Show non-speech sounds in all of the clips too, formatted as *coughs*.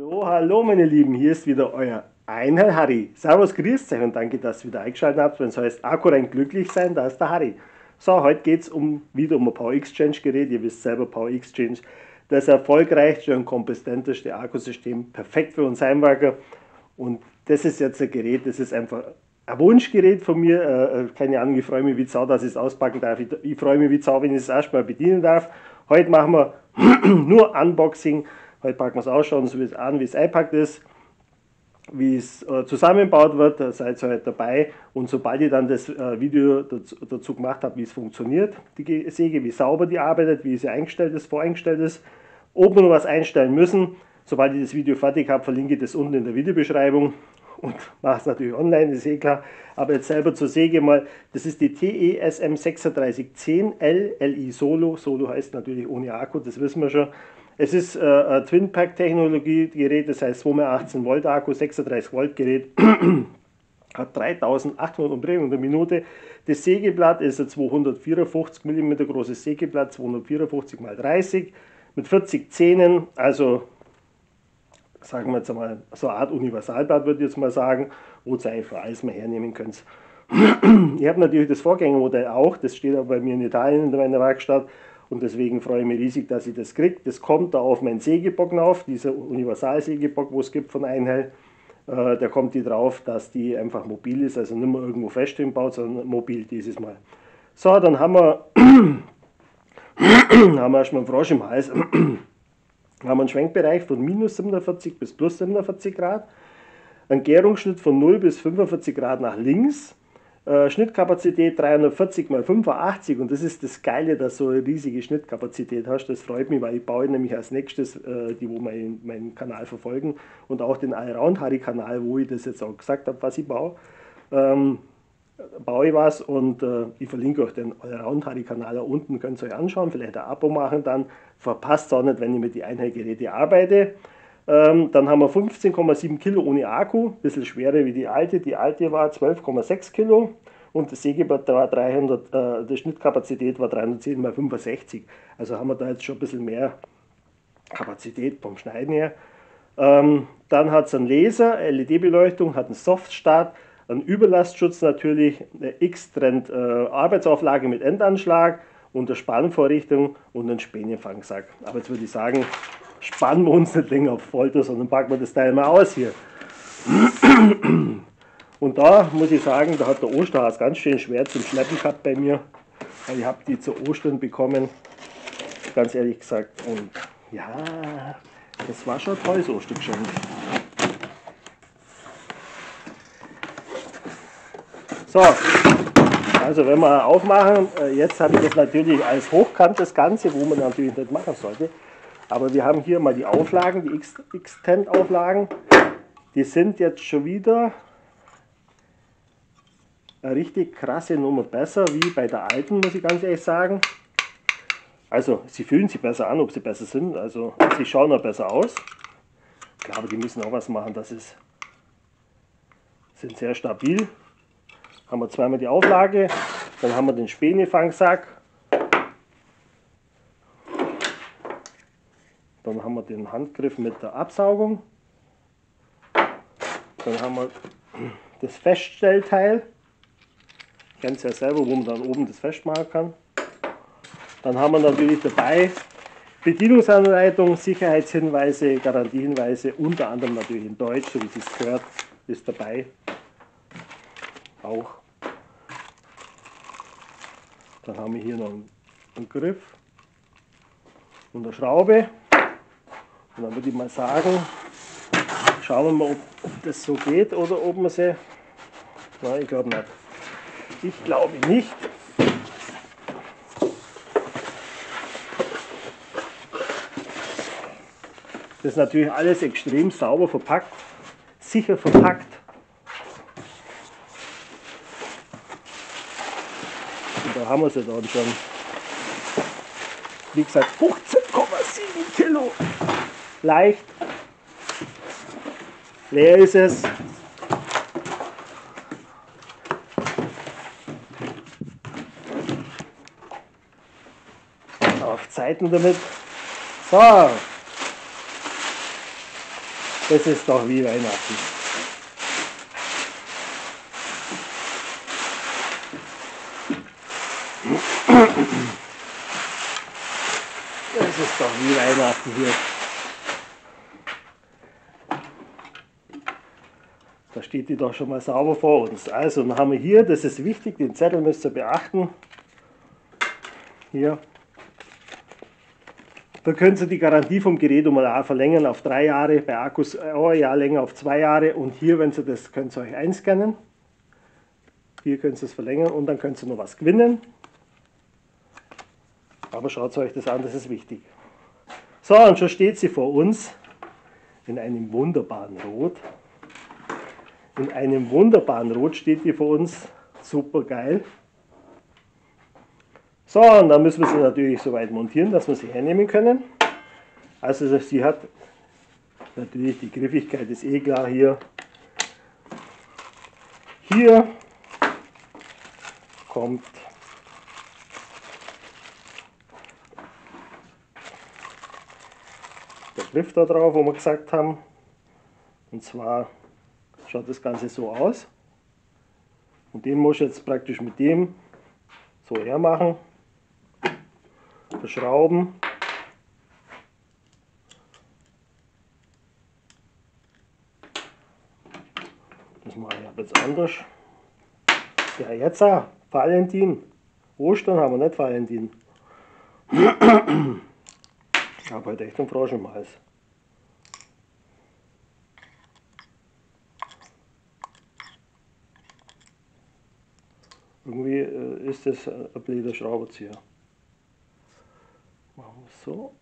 So, hallo meine Lieben, hier ist wieder euer Einheil Harry. Servus, grüßt euch und danke, dass ihr wieder eingeschaltet habt, wenn es heißt Akku rein glücklich sein, da ist der Harry. So, heute geht es um, wieder um ein Power Exchange Gerät. Ihr wisst selber, Power Exchange, das erfolgreichste und kompetenteste Akkusystem, perfekt für uns Heimwerker. Und das ist jetzt ein Gerät, das ist einfach ein Wunschgerät von mir. Äh, äh keine Ahnung, ich freue mich wie Sau, dass ich es auspacken darf. Ich, ich freue mich wie Sau, wenn ich es erstmal bedienen darf. Heute machen wir *clears throat* nur Unboxing. Heute packen wir es aus, schauen uns an, wie es eingepackt ist, wie es äh, zusammengebaut wird. Da seid ihr heute dabei. Und sobald ich dann das äh, Video dazu, dazu gemacht habe, wie es funktioniert, die Säge, wie sauber die arbeitet, wie sie eingestellt ist, voreingestellt ist, ob wir noch was einstellen müssen, sobald ich das Video fertig habe, verlinke ich das unten in der Videobeschreibung und *laughs* mache es natürlich online, ist eh klar. Aber jetzt selber zur Säge mal, das ist die TESM 3610L LI Solo. Solo heißt natürlich ohne Akku, das wissen wir schon. Es ist äh, ein Twin Pack Technologie Gerät, das heißt 218 Volt Akku, 36 Volt Gerät. *clears throat* hat 3800 Umdrehungen der Minute. Das Sägeblatt ist ein 254 mm großes Sägeblatt, 254 x 30 mit 40 Zähnen, also sagen wir jetzt mal, so eine Art Universalblatt würde ich jetzt mal sagen, wo ihr einfach alles mal hernehmen könnt. *clears throat* ich habe natürlich das Vorgängermodell auch, das steht auch bei mir in Italien in meiner Werkstatt und deswegen freue ich mich riesig, dass ich das kriege. Das kommt da auf meinen Sägebock auf, dieser Universalsägebock, wo es gibt von Einheil. Äh, da kommt die drauf, dass die einfach mobil ist, also nicht mehr irgendwo fest baut, sondern mobil dieses Mal. So, dann haben wir, *clears throat* haben wir erstmal einen Frosch im Hals *clears throat* haben wir einen Schwenkbereich von minus 47 bis plus 47 Grad, einen Gärungsschnitt von 0 bis 45 Grad nach links, äh, Schnittkapazität 340 x 85 und das ist das Geile, dass du so eine riesige Schnittkapazität hast. Das freut mich, weil ich baue nämlich als nächstes, äh, die wo meinen, meinen Kanal verfolgen und auch den Allround Harry Kanal, wo ich das jetzt auch gesagt habe, was ich baue. Ähm, baue ich was und äh, ich verlinke euch den Allround Harry Kanal da unten, könnt ihr euch anschauen, vielleicht ein Abo machen dann, verpasst es auch nicht, wenn ich mit den Einheitgeräten arbeite. Ähm, dann haben wir 15,7 Kilo ohne Akku, ein bisschen schwerer wie die alte, die alte war 12,6 Kilo und das Sägeblatt war 300, äh, die Schnittkapazität war 310 x 65, also haben wir da jetzt schon ein bisschen mehr Kapazität vom Schneiden her. Ähm, dann hat es einen Laser, LED-Beleuchtung, hat einen Softstart, ein Überlastschutz natürlich, eine X-Trend äh, Arbeitsauflage mit Endanschlag und eine Spannvorrichtung und einen Spänienfangsack. Aber jetzt würde ich sagen, spannen wir uns nicht länger auf Folter, sondern packen wir das Teil mal aus hier. Und da muss ich sagen, da hat der Osterhas ganz schön schwer zum Schleppen gehabt bei mir. Weil ich habe die zu Ostern bekommen, ganz ehrlich gesagt. Und ja, das war schon ein tolles Ostergeschenk. So, also wenn wir aufmachen, äh, jetzt habe ich das natürlich als hochkant das Ganze, wo man natürlich nicht machen sollte. Aber wir haben hier mal die Auflagen, die X-Tent-Auflagen. Die sind jetzt schon wieder eine richtig krasse Nummer besser wie bei der alten, muss ich ganz ehrlich sagen. Also sie fühlen sich besser an, ob sie besser sind. Also sie schauen auch besser aus. Ich glaube, die müssen auch was machen, das ist sind sehr stabil haben wir zweimal die Auflage, dann haben wir den Späne-Fangsack, dann haben wir den Handgriff mit der Absaugung, dann haben wir das Feststellteil, kennt es ja selber, wo man dann oben das festmachen kann. Dann haben wir natürlich dabei Bedienungsanleitung, Sicherheitshinweise, Garantiehinweise, unter anderem natürlich in Deutsch, so wie es gehört, ist dabei. Auch dann haben wir hier noch einen, Griff und eine Schraube. Und dann würde ich mal sagen, schauen wir mal, ob, das so geht oder ob man sie. Nein, ich glaube nicht. Ich glaube nicht. Das ist natürlich alles extrem sauber verpackt, sicher verpackt. haben wir sie dann schon. Wie gesagt, 15,7 Kilo. Leicht. Leer ist es. Auf Zeiten damit. So. Das ist doch wie Weihnachten. Das ist doch wie Weihnachten hier. Steht die doch schon mal sauber vor uns. Also, dann haben wir hier, das ist wichtig, den Zettel müsst ihr beachten. Hier. Da können Sie die Garantie vom Gerät ein verlängern auf drei Jahre, bei Akkus ein Jahr länger auf zwei Jahre und hier, wenn Sie das, können Sie euch einscannen. Hier können Sie es verlängern und dann können Sie noch was gewinnen. Aber schaut euch das an, das ist wichtig. So, und schon steht sie vor uns in einem wunderbaren Rot. In einem wunderbaren Rot steht die vor uns. Super geil. So, und dann müssen wir sie natürlich so weit montieren, dass wir sie hernehmen können. Also sie hat natürlich die Griffigkeit ist eh klar hier. Hier kommt der Griff da drauf, wo wir gesagt haben. Und zwar schaut das Ganze so aus. Und den muss ich jetzt praktisch mit dem so hermachen, verschrauben. Das mache ich aber jetzt anders. Ja, jetzt auch. Valentin. Ostern haben wir nicht Valentin. *clears throat* Ich habe heute echt einen Frosch im Hals. Irgendwie äh, ist das ein blöder Schraubenzieher. Machen wir es so.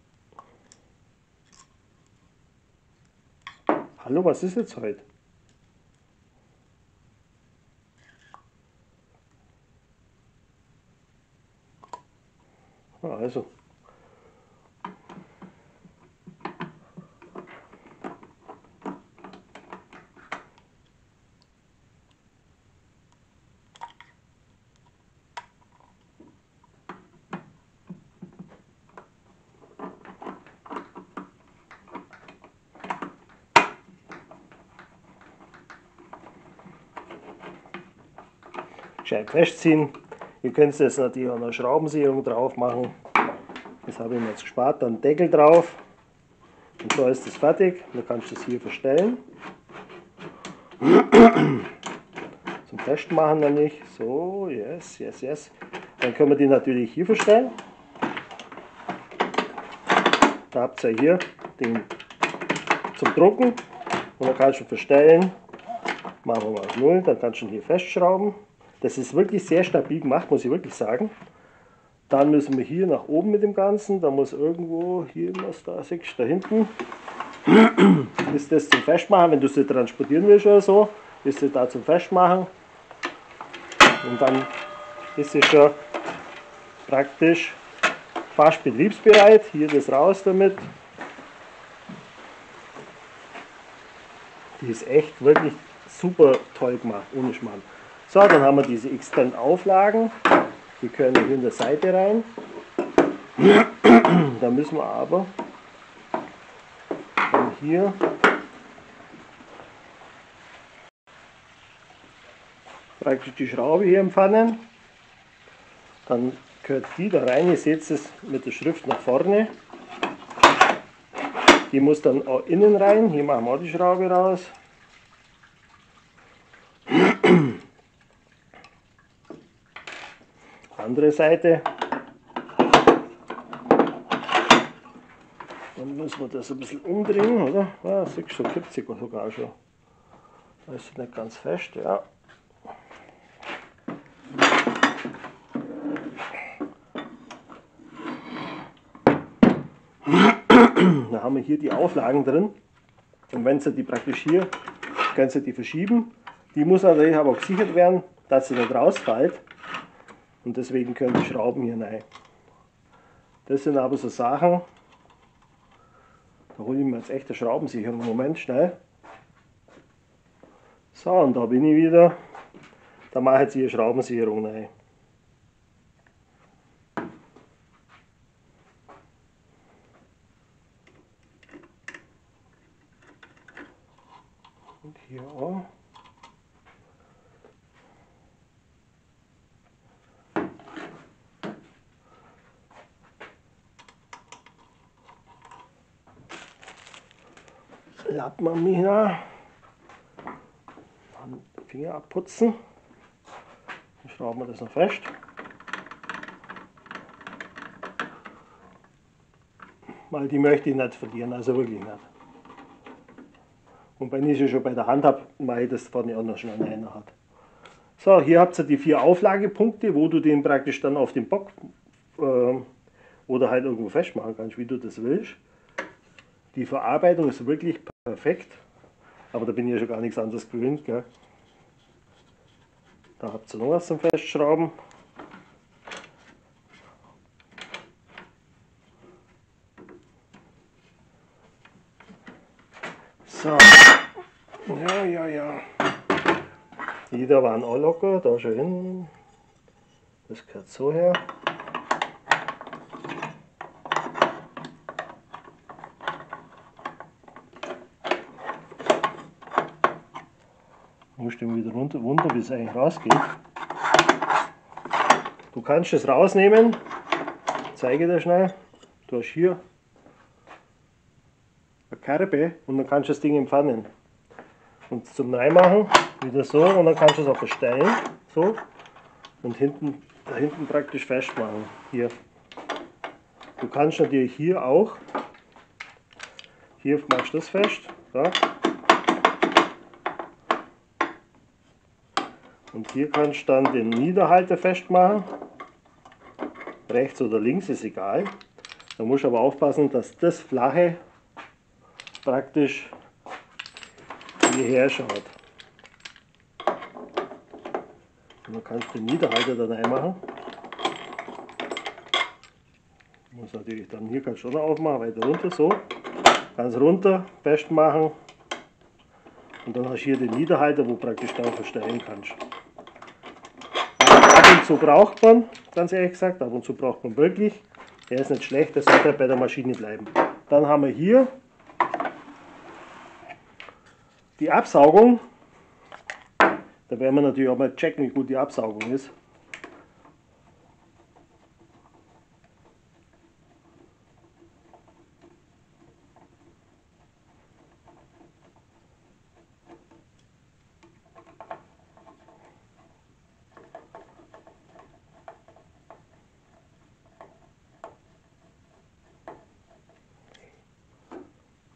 Hallo, was ist jetzt heute? Ah, also. Gescheit festziehen. Ihr könnt jetzt natürlich auch eine Schraubensierung drauf machen. Das habe ich mir jetzt gespart. Dann Deckel drauf. Und so ist es fertig. Dann kannst du es hier verstellen. *clears throat* Zum Festmachen dann nicht. So, yes, yes, yes. Dann können wir die natürlich hier verstellen. Da habt ihr hier den zum Drucken. Und dann kannst du verstellen. Machen wir auf 0, dann kannst du ihn hier festschrauben. Das ist wirklich sehr stabil gemacht, muss ich wirklich sagen. Dann müssen wir hier nach oben mit dem Ganzen. Da muss irgendwo, hier was da siehst, da hinten, *clears throat* ist das zum Festmachen. Wenn du sie transportieren willst oder so, ist sie da zum Festmachen. Und dann ist sie schon praktisch fast betriebsbereit. Hier das raus damit. Die ist echt wirklich super toll gemacht, ohne Schmarrn. So, dann haben wir diese externen Auflagen. Die können hier in der Seite rein. *clears throat* Da müssen wir aber hier praktisch die Schraube hier empfangen. Dann gehört die da rein. Ihr seht es mit der Schrift nach vorne. Die muss dann auch innen rein. Hier machen wir auch die Schraube raus. Andere Seite. Dann müssen wir das ein bisschen umdrehen, oder? Ja, siehst du, kippt sich sogar schon. Da ist nicht ganz fest, ja. *clears throat* Da haben wir hier die Auflagen drin. Und wenn Sie die praktisch hier, können Sie die verschieben. Die muss natürlich aber auch gesichert werden, dass sie nicht rausfällt. Und deswegen können die Schrauben hier rein. Das sind aber so Sachen, da hole ich mir jetzt echte Schraubensicherung. Moment, schnell. So, und da bin ich wieder. Da mache ich jetzt hier Schraubensicherung rein. Und hier auch. Lappen nach. Dann Finger abputzen. Dann schrauben wir das noch fest. Weil die möchte ich nicht verlieren, also wirklich nicht. Und wenn ich sie schon bei der Hand habe, mache ich das vorne auch noch schnell einer hat. So, hier habt ihr die vier Auflagepunkte, wo du den praktisch dann auf den Bock äh, oder halt irgendwo festmachen kannst, wie du das willst. Die Verarbeitung ist wirklich perfekt, aber da bin ich ja schon gar nichts anderes gewöhnt. Gell? Da habt ihr noch was zum Festschrauben. So. Ja, ja, ja. Die da waren auch locker, da schon hin. Das gehört so her. Du wieder runter, runter bis es eigentlich rausgeht. Du kannst es rausnehmen. Ich zeige dir schnell. Du hast hier eine Kerbe und dann kannst du das Ding empfangen. Und zum Reinmachen wieder so und dann kannst du es auch verstellen. So. Und hinten, da hinten praktisch festmachen. Hier. Du kannst natürlich hier auch, hier machst du das fest. Da. Hier kannst du dann den Niederhalter festmachen. Rechts oder links ist egal. Da musst du aber aufpassen, dass das flache praktisch hierher schaut. Und dann kannst du den Niederhalter dann reinmachen. Muss natürlich dann hier kannst du schon aufmachen, weiter runter so. Ganz runter festmachen. Und dann hast du hier den Niederhalter, wo praktisch da verstellen kannst. Zu braucht man, ganz ehrlich gesagt, ab und zu braucht man wirklich. Der ist nicht schlecht, der sollte bei der Maschine bleiben. Dann haben wir hier die Absaugung, da werden wir natürlich auch mal checken, wie gut die Absaugung ist.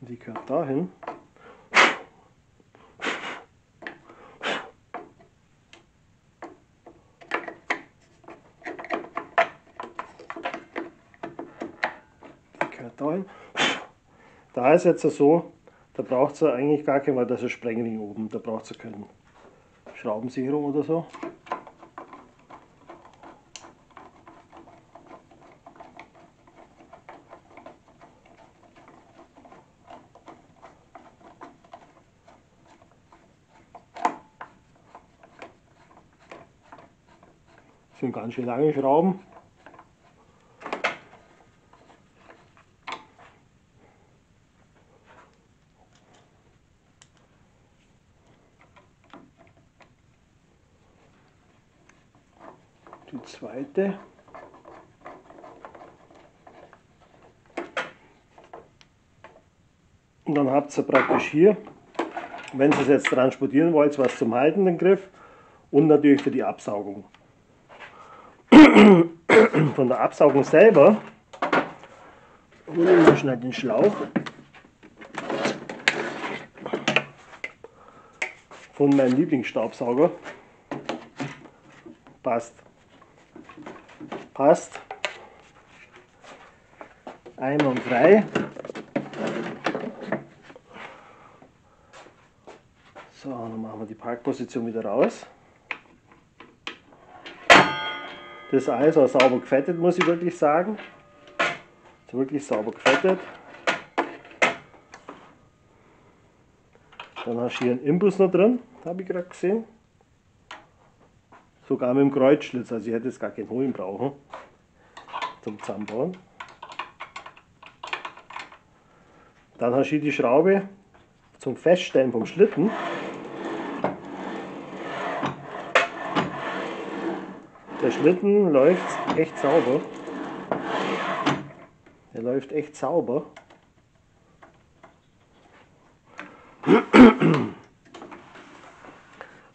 Die gehört dahin. dahin. Da ist jetzt so, da braucht es eigentlich gar das ist Sprengling oben, da braucht es keinen Schraubensicherung oder so. Das sind ganz schön lange Schrauben. Zweite. Und dann habt ihr praktisch hier, wenn ihr es jetzt transportieren wollt, was zum Halten, den Griff und natürlich für die Absaugung. *coughs* Von der Absaugung selber holen wir schnell den Schlauch von meinem Lieblingsstaubsauger. Passt passt. Einwandfrei. So, dann machen wir die Parkposition wieder raus. Das Eis auch sauber gefettet, muss ich wirklich sagen. Ist wirklich sauber gefettet. Dann hast du hier einen Imbus noch drin, habe ich gerade gesehen. Sogar mit dem Kreuzschlitz, also ich hätte jetzt gar keinen Holen brauchen zum Zusammenbauen. Dann hast du die Schraube zum Feststellen vom Schlitten. Der Schlitten läuft echt sauber. Er läuft echt sauber.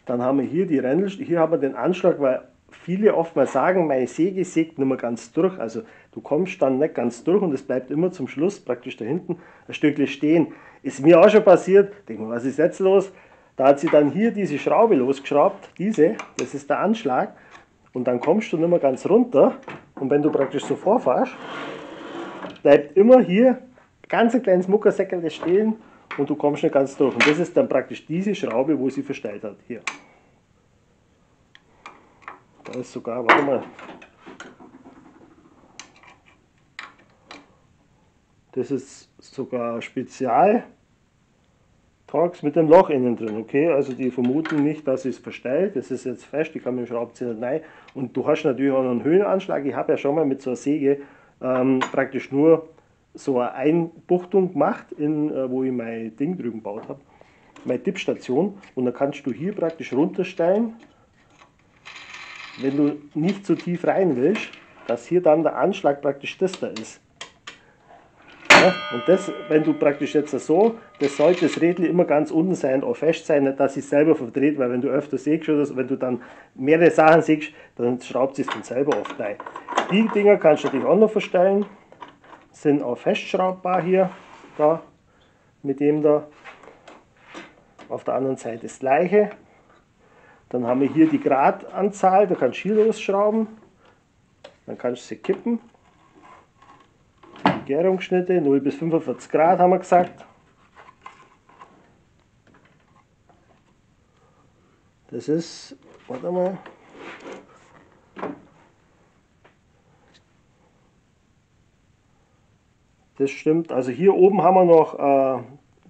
Dann haben wir hier die Rändel, hier haben wir den Anschlag, weil viele oft mal sagen, meine Säge sägt nicht mehr ganz durch. Also du kommst dann nicht ganz durch und es bleibt immer zum Schluss praktisch da hinten ein Stückchen stehen. Ist mir auch schon passiert. Denk mal, was ist jetzt los? Da hat sie dann hier diese Schraube losgeschraubt, diese, das ist der Anschlag. Und dann kommst du nicht mehr ganz runter. Und wenn du praktisch so vorfährst, bleibt immer hier ganz ein kleines Muckersäckel stehen und du kommst nicht ganz durch. Und das ist dann praktisch diese Schraube, wo sie verstellt hat. Hier. Da ist sogar, warte mal. Das ist sogar Spezial. Torx mit dem Loch innen drin, okay? Also die vermuten nicht, dass es verstellt. Das ist jetzt fest, ich kann mit dem Schraubenzieher rein. Und du hast natürlich auch noch einen Höhenanschlag. Ich habe ja schon mal mit so einer Säge ähm, praktisch nur so eine Einbuchtung gemacht, in, äh, wo ich mein Ding drüben gebaut habe, meine Tippstation. Und dann kannst du hier praktisch runterstellen, wenn du nicht so tief rein willst, dass hier dann der Anschlag praktisch das da ist. Ja, und das, wenn du praktisch jetzt so, das sollte das Rädel immer ganz unten sein, auch fest sein, nicht dass es selber verdreht, weil wenn du öfter sägst oder so, wenn du dann mehrere Sachen sägst, dann schraubt es dann selber oft rein. Die Dinger kannst du natürlich auch noch verstellen, sind auch festschraubbar hier, da, mit dem da. Auf der anderen Seite das gleiche. Dann haben wir hier die Gradanzahl, da kannst du hier losschrauben. Dann kannst du sie kippen. Die Gärungsschnitte 0 bis 45 Grad haben wir gesagt. Das ist, warte mal, Das stimmt. Also hier oben haben wir noch äh,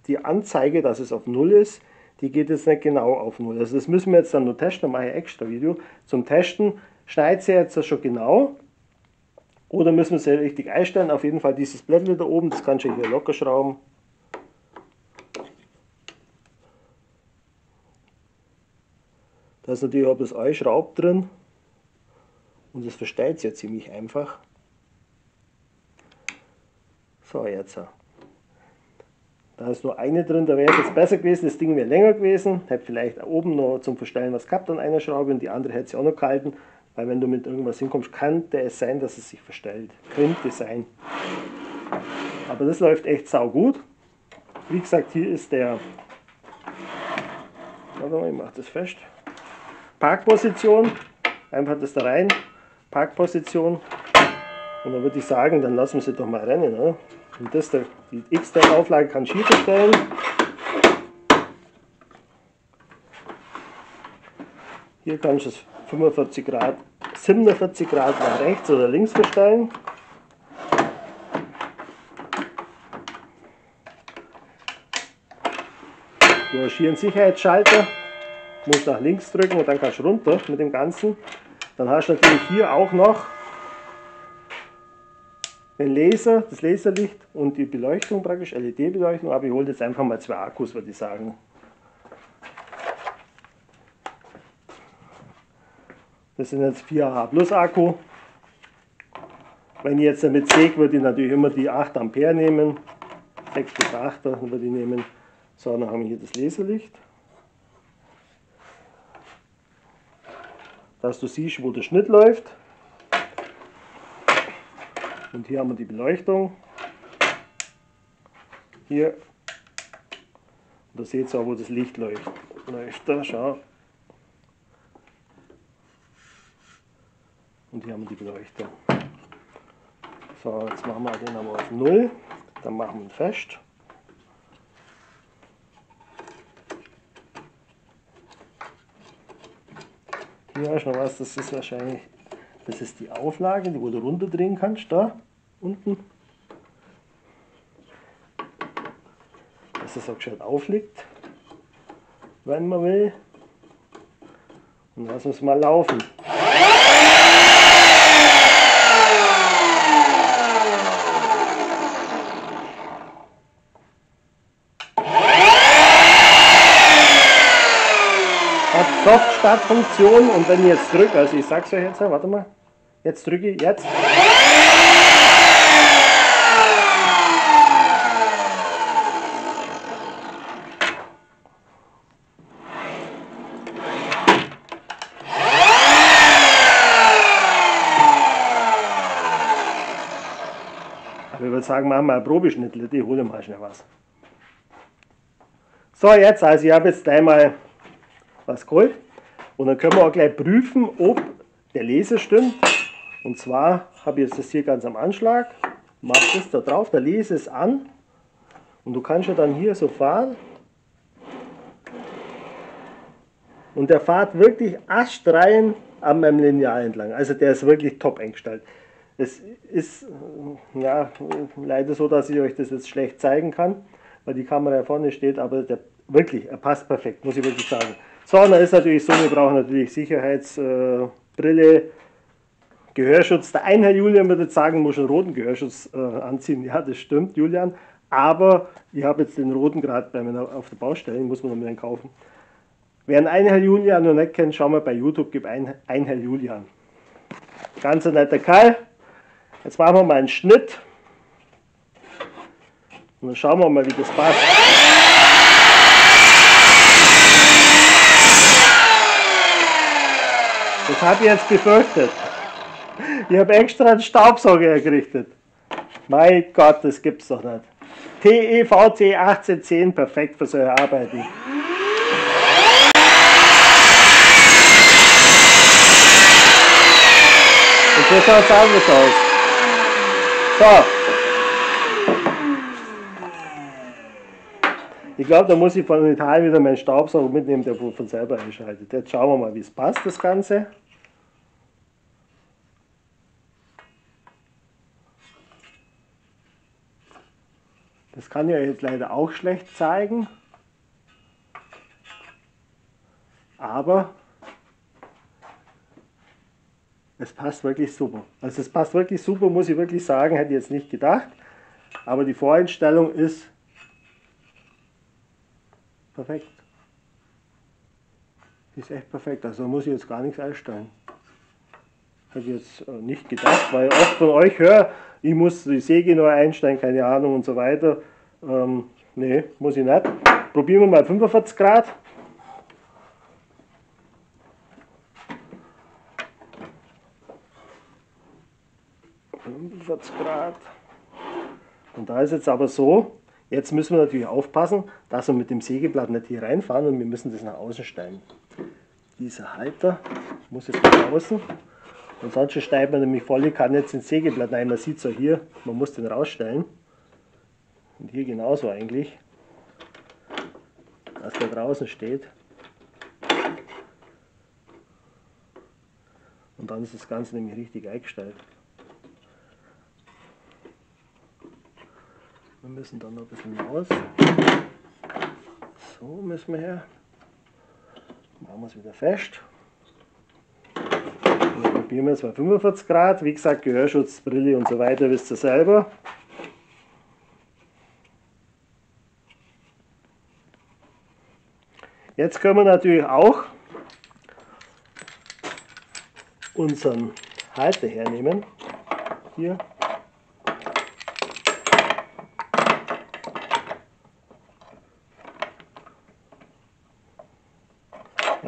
die Anzeige, dass es auf 0 ist. Die geht jetzt nicht genau auf 0. Also das müssen wir jetzt dann nur testen, dann mache ich ein extra Video. Zum Testen schneidet sie jetzt schon genau. Oder müssen wir sie richtig einstellen. Auf jeden Fall dieses Blättel da oben, das kannst du hier locker schrauben. Da ist natürlich auch das Eischraub drin. Und das verstellt sich ja ziemlich einfach. So, jetzt. Da ist nur eine drin, da wäre es jetzt besser gewesen, das Ding wäre länger gewesen, hätte vielleicht oben noch zum Verstellen was gehabt an einer Schraube und die andere hätte sie auch noch gehalten, weil wenn du mit irgendwas hinkommst, könnte es sein, dass es sich verstellt. Könnte sein. Aber das läuft echt sau gut. Wie gesagt, hier ist der, warte mal, ich mache das fest, Parkposition, einfach das da rein, Parkposition und dann würde ich sagen, dann lassen wir sie doch mal rennen. Ne? Und das, die X-Auflage kann schiefer stellen. Hier kannst du es 45 Grad, 47 Grad nach rechts oder links verstellen. Du hast hier einen Sicherheitsschalter, musst nach links drücken und dann kannst du runter mit dem Ganzen. Dann hast du natürlich hier auch noch den Laser, das Laserlicht und die Beleuchtung praktisch, LED-Beleuchtung, aber ich hole jetzt einfach mal zwei Akkus, würde ich sagen. Das sind jetzt 4H Plus Akku. Wenn ich jetzt damit säge, würde ich natürlich immer die 8 Ampere nehmen. 6 bis 8 würde ich nehmen. So, dann haben wir hier das Laserlicht. Dass du siehst, wo der Schnitt läuft. Und hier haben wir die Beleuchtung. Hier. Und da seht ihr auch, wo das Licht. Läuft da, schau. Und hier haben wir die Beleuchtung. So, jetzt machen wir den aber auf 0. Dann machen wir ihn fest. Hier du noch was, das ist wahrscheinlich das ist die Auflage, die wo du runterdrehen kannst, da unten. Dass es auch gescheit aufliegt, wenn man will. Und lassen wir es mal laufen. Soft-Start-Funktion und wenn ich jetzt drücke, also ich sag's euch jetzt, warte mal, jetzt drücke ich, jetzt. Würde sagen, machen wir ein Probeschnitt, ich hole mal schnell was. So, jetzt, also ich habe jetzt einmal was geholt und dann können wir auch gleich prüfen, ob der Leser stimmt. Und zwar habe ich jetzt das hier ganz am Anschlag, mache das da drauf, da lese es an und du kannst ja dann hier so fahren und der fährt wirklich astrein an meinem Lineal entlang. Also der ist wirklich top eingestellt. Es ist ja, leider so, dass ich euch das jetzt schlecht zeigen kann, weil die Kamera ja vorne steht, aber der, wirklich, er passt perfekt, muss ich wirklich sagen. So, und dann ist natürlich so, wir brauchen natürlich Sicherheitsbrille, Gehörschutz. Der eine Herr Julian würde sagen, muss einen roten Gehörschutz äh, anziehen. Ja, das stimmt, Julian. Aber ich habe jetzt den roten gerade bei mir auf der Baustelle, muss man noch einen kaufen. Wer einen Herr Julian noch nicht kennt, schau mal bei YouTube, gib ein, ein Herr Julian. Ganz ein netter Kerl. Jetzt machen wir mal einen Schnitt. Und dann schauen wir mal, wie das passt. Das habe ich jetzt befürchtet. Ich habe extra einen Staubsauger hergerichtet. Mein Gott, das gibt's doch nicht. TEVC 1810, perfekt für solche Arbeiten. Und so schaut es anders aus. So. Ich glaube, da muss ich von Italien wieder meinen Staubsauger mitnehmen, der von selber einschaltet. Jetzt schauen wir mal, wie es passt, das Ganze. Das kann ich euch jetzt leider auch schlecht zeigen. Aber es passt wirklich super. Also es passt wirklich super, muss ich wirklich sagen, hätte ich jetzt nicht gedacht. Aber die Voreinstellung ist perfekt. Ist echt perfekt, also muss ich jetzt gar nichts einstellen. Hätte ich jetzt äh, nicht gedacht, weil oft von euch höre, ich muss die Säge neu einstellen, keine Ahnung und so weiter. Ähm, ne, muss ich nicht. Probieren wir mal 45 Grad. 45 Grad. Und da ist jetzt aber so, jetzt müssen wir natürlich aufpassen, dass wir mit dem Sägeblatt nicht hier reinfahren und wir müssen das nach außen stellen. Dieser Halter muss jetzt nach außen und sonst schneidet man nämlich voll, ich kann jetzt ins Sägeblatt rein, man sieht es ja hier, man muss den rausstellen. Und hier genauso eigentlich, dass der draußen steht. Und dann ist das Ganze nämlich richtig eingestellt. Wir müssen dann noch ein bisschen raus. So müssen wir her. Machen wir es wieder fest. Dann probieren wir jetzt mal 45 Grad. Wie gesagt, Gehörschutz, Brille und so weiter, wisst ihr selber. Jetzt können wir natürlich auch unseren Halter hernehmen. Hier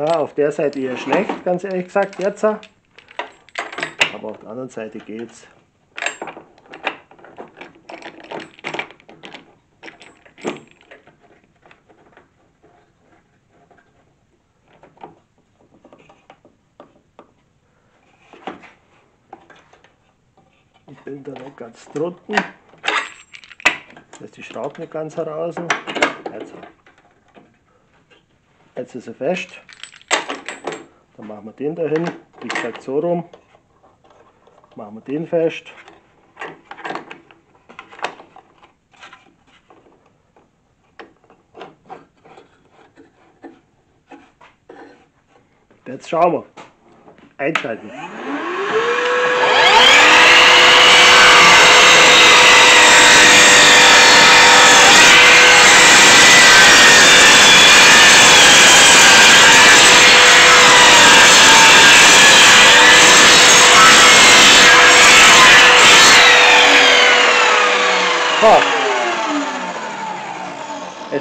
Ja, auf der Seite eher schlecht, ganz ehrlich gesagt, jetzt. Aber auf der anderen Seite geht's. Ich bin da nicht ganz drunten. Da ist die Schraube nicht ganz heraus. Jetzt, jetzt ist sie fest. Dann machen wir den dahin, wie gesagt so rum. Machen wir den fest. Jetzt schauen wir. Einschalten.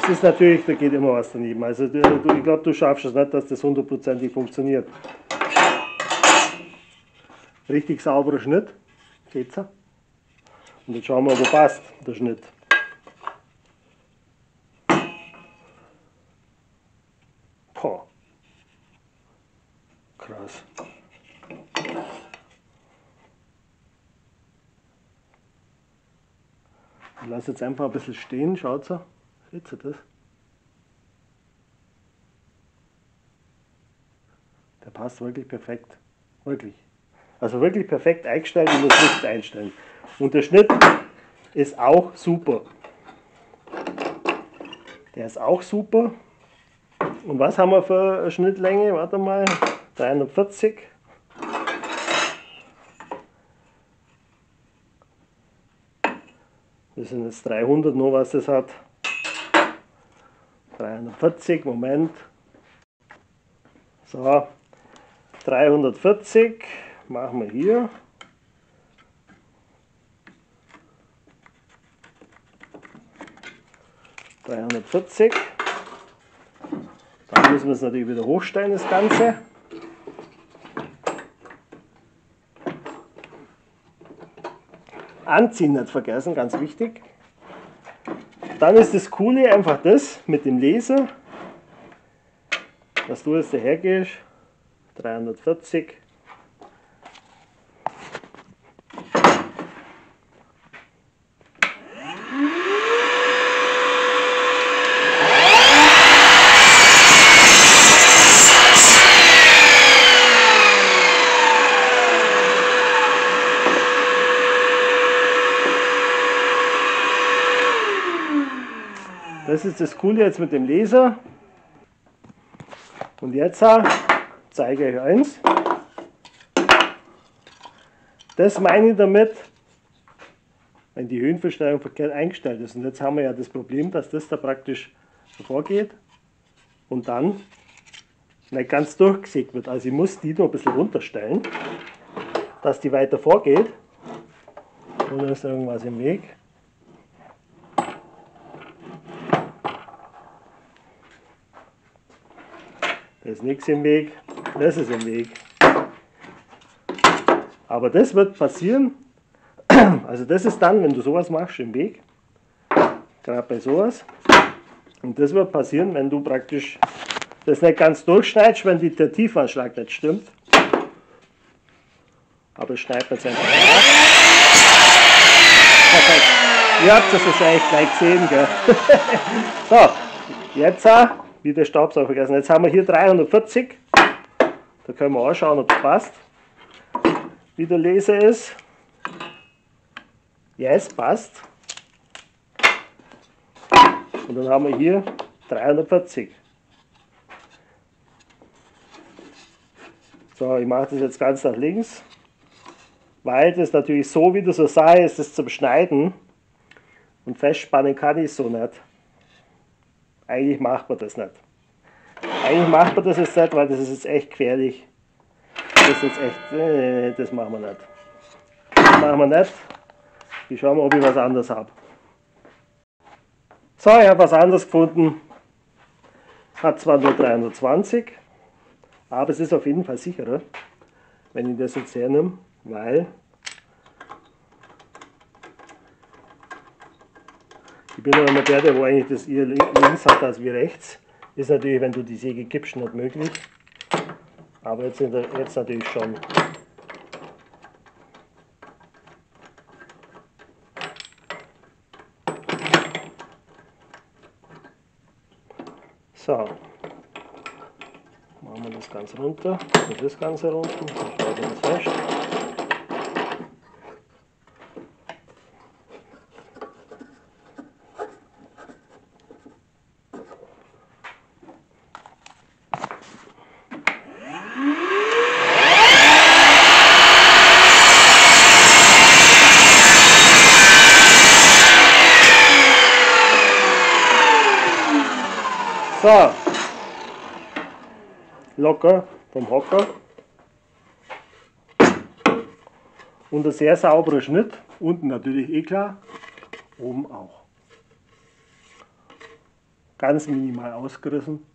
Ist natürlich, da geht immer was daneben. Also du, ich glaube, du schaffst es nicht, dass das hundertprozentig funktioniert. Richtig sauberer Schnitt. Geht's ja? Und jetzt schauen wir, wo passt der Schnitt. Boah. Krass. Ich lasse jetzt einfach ein bisschen stehen, schaut so. Seht ihr das? Der passt wirklich perfekt. Wirklich. Also wirklich perfekt eingestellt, ich muss nichts einstellen. Und der Schnitt ist auch super. Der ist auch super. Und was haben wir für eine Schnittlänge? Warte mal, 340. Das sind jetzt 300 nur, was das hat. 340, Moment. So, 340 machen wir hier. Dreihundertvierzig. Dann müssen wir es natürlich wieder hochstellen, das Ganze. Anziehen nicht vergessen, ganz wichtig. Dann ist das Coole einfach das mit dem Laser, dass du jetzt daher gehst, 340, Das ist das Coole jetzt mit dem Laser. Und jetzt zeige ich eins. Das meine ich damit, wenn die Höhenverstellung verkehrt eingestellt ist. Und jetzt haben wir ja das Problem, dass das da praktisch vorgeht und dann nicht ganz durchgesägt wird. Also ich muss die noch ein bisschen runterstellen, dass die weiter vorgeht. Oder ist irgendwas im Weg? Ist nichts im Weg, das ist im Weg. Aber das wird passieren, *clears throat* also das ist dann, wenn du sowas machst im Weg, gerade bei sowas. Und das wird passieren, wenn du praktisch das nicht ganz durchschneidest, wenn die, der Tiefanschlag nicht stimmt. Aber es schneidet jetzt einfach. Perfekt. Ihr habt das wahrscheinlich gleich gesehen, gell? *laughs* so, jetzt wie der Staubsauger vergessen. Jetzt haben wir hier 340. Da können wir anschauen, ob es passt. Wie der Laser ist. Ja, es passt. Und dann haben wir hier 340. So, ich mache das jetzt ganz nach links, weil das natürlich so, wie das so sei, ist das zum Schneiden und festspannen kann ich so nicht. Eigentlich macht man das nicht. Eigentlich macht man das jetzt nicht, weil das ist jetzt echt gefährlich. Das ist jetzt echt, äh, das machen wir nicht. Das machen wir nicht. Ich schaue mal, ob ich was anderes habe. So, ich habe was anderes gefunden. Hat zwar nur 320, aber es ist auf jeden Fall sicherer, wenn ich das jetzt hernehme, weil Ich bin aber der, der wo eigentlich das eher links hat als wie rechts. Ist natürlich, wenn du die Säge gibst, nicht möglich. Aber jetzt, der, jetzt natürlich schon. So. Machen wir das Ganze runter. Und das Ganze runter. Ich das fest. So. Locker vom Hocker. Und ein sehr sauberer Schnitt. Unten natürlich eh klar. Oben auch. ganz minimal ausgerissen.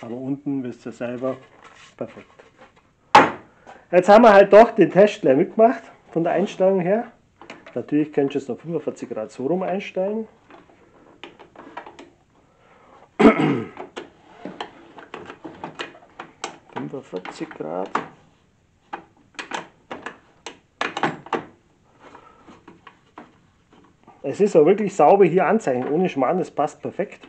Aber unten wisst ihr selber, perfekt. Jetzt haben wir halt doch den Test gleich mitgemacht, von der Einstellung her. Natürlich könnt ihr es noch 45 Grad so rum einstellen. 45 Grad. Es ist auch wirklich sauber hier anzeigen, ohne Schmarrn, das passt perfekt.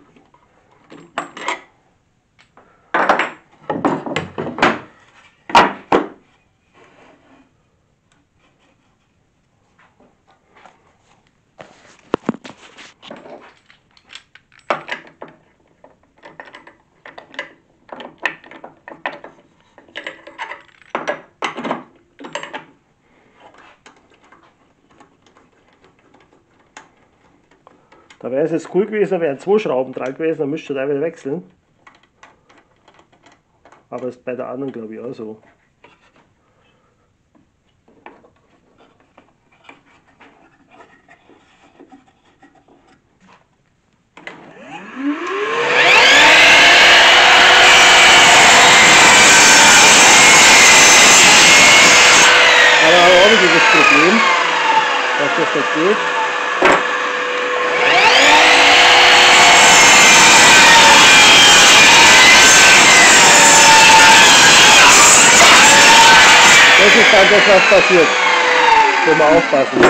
Da wäre es cool gewesen, wären zwei Schrauben dran gewesen, dann müsst ihr da wieder wechseln. Aber ist bei der anderen glaube ich auch so. Aber auch wieder das Problem, dass das nicht geht. Das ist dann das, was passiert. Muss man aufpassen,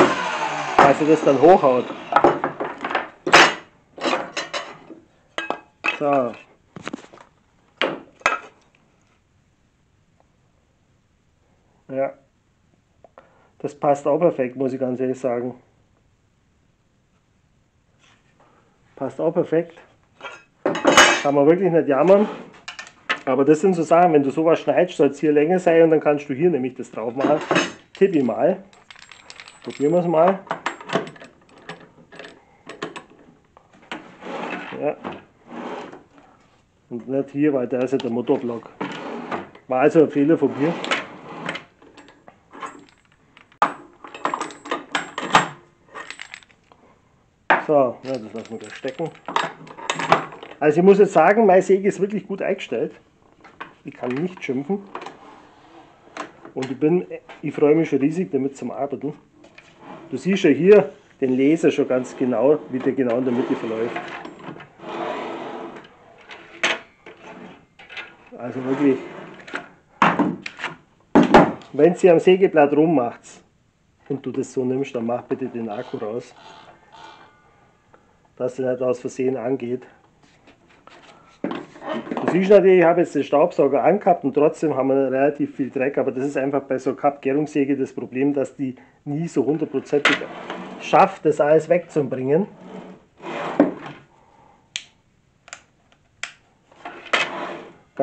dass sie das dann hochhaut. So. Ja. Das passt auch perfekt, muss ich ganz ehrlich sagen. Passt auch perfekt. Kann man wirklich nicht jammern. Aber das sind so Sachen, wenn du sowas schneidest, soll es hier länger sein und dann kannst du hier nämlich das drauf machen. Tippe ich mal. Probieren wir es mal. Nicht hier, weil da ist ja der Motorblock. War also ein Fehler von mir. So, ja, das lassen wir gleich stecken. Also ich muss jetzt sagen, meine Säge ist wirklich gut eingestellt. Ich kann nicht schimpfen. Und ich, bin, ich freue mich schon riesig damit zum Arbeiten. Du siehst ja hier den Laser schon ganz genau, wie der genau in der Mitte verläuft. Also wirklich, wenn sie am Sägeblatt rummacht und du das so nimmst, dann mach bitte den Akku raus, dass er nicht aus Versehen angeht siehst natürlich, ich habe jetzt den Staubsauger angehabt und trotzdem haben wir relativ viel Dreck, aber das ist einfach bei so Kapp-Gärungssäge das Problem, dass die nie so hundertprozentig schafft, das alles wegzubringen.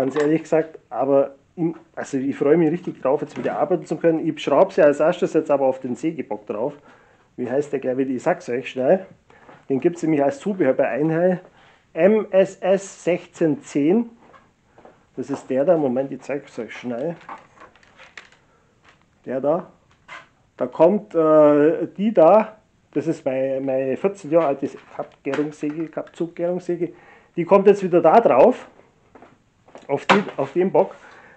Ganz ehrlich gesagt, aber also ich freue mich richtig drauf, jetzt wieder arbeiten zu können. Ich schraube sie als erstes jetzt aber auf den Sägebock drauf. Wie heißt der gleich? Ich sag's euch schnell. Den gibt es nämlich als Zubehör bei Einheil. MSS 1610. Das ist der da, Moment, ich zeige es euch schnell. Der da. Da kommt äh, die da, das ist meine, meine 14 Jahre alte Kappzuggärungssäge, die kommt jetzt wieder da drauf, auf, die, auf den Bock,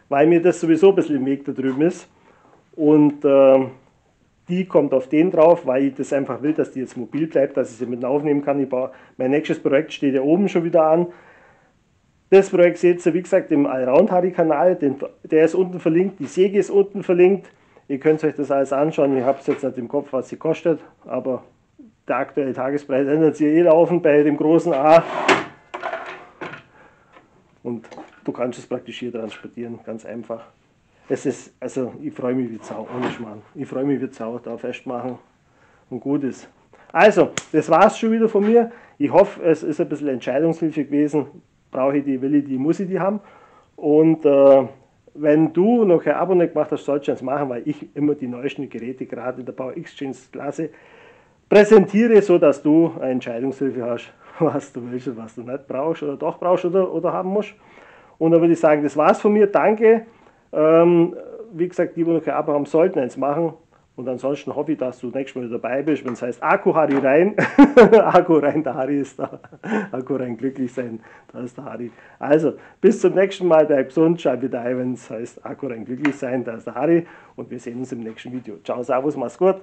weil mir das sowieso ein bisschen im Weg da drüben ist. Und äh, die kommt auf den drauf, weil ich das einfach will, dass die jetzt mobil bleibt, dass ich sie mit aufnehmen kann. Ich baue, mein nächstes Projekt steht ja oben schon wieder an. Das Projekt seht ihr, wie gesagt, im Allround-Harry-Kanal. Der ist unten verlinkt, die Säge ist unten verlinkt. Ihr könnt euch das alles anschauen. Ich habe es jetzt nicht im Kopf, was sie kostet, aber der aktuelle Tagespreis ändert sich eh laufend bei dem großen A. Und du kannst es praktisch hier transportieren, ganz einfach es ist, also ich freue mich wie Sau, ohne Schmarrn. Ich freue mich wie Sau, da festmachen und gut ist. Also, das war es schon wieder von mir. Ich hoffe, es ist ein bisschen Entscheidungshilfe gewesen. Brauche ich die, will ich die, muss ich die haben. Und äh, wenn du noch kein Abo nicht gemacht hast, solltest du es machen, weil ich immer die neuesten Geräte gerade in der Power Exchange Klasse präsentiere, sodass du eine Entscheidungshilfe hast, *laughs* was du willst und was du nicht brauchst oder doch brauchst oder, oder haben musst. Und dann würde ich sagen, das war's von mir. Danke. Ähm, wie gesagt, die, die noch kein Abo haben, sollten eins machen. Und ansonsten hoffe ich, dass du nächstes Mal dabei bist, wenn es heißt Akku Harry rein. *laughs* Akku rein, der Harry ist da. Akku rein, glücklich sein, da ist der Harry. Also, bis zum nächsten Mal, bleib gesund, schau wieder ein, wenn es heißt Akku rein, glücklich sein, da ist der Harry. Und wir sehen uns im nächsten Video. Ciao, Servus, mach's gut.